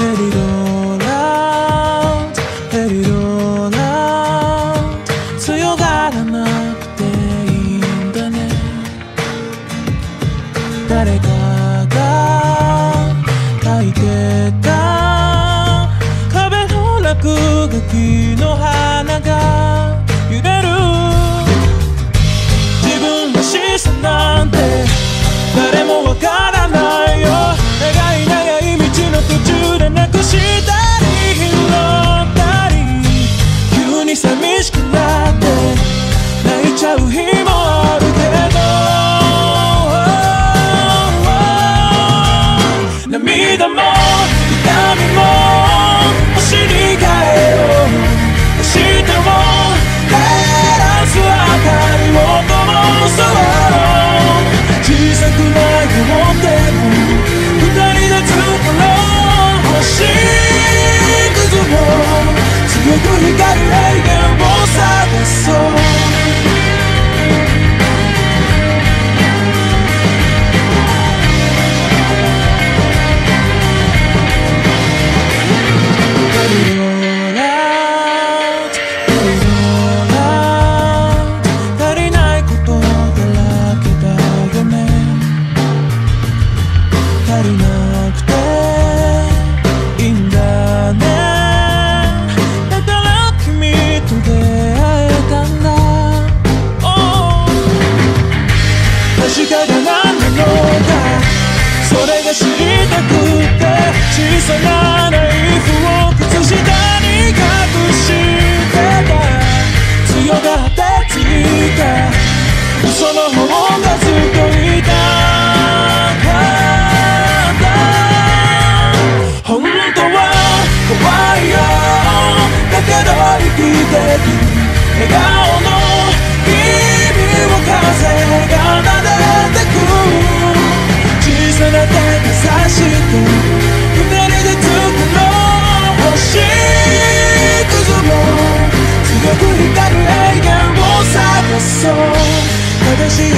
Let it all out Let it all out 強がさがナイを靴下に隠してた。強がってついた。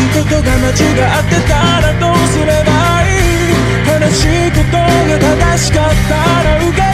いことが間違ってたらどうすればいい？悲しいことが正しかったら受け